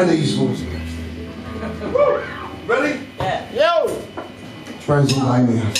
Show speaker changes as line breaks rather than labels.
and these ones. Ready?
Yeah. Yo!
Transylvania.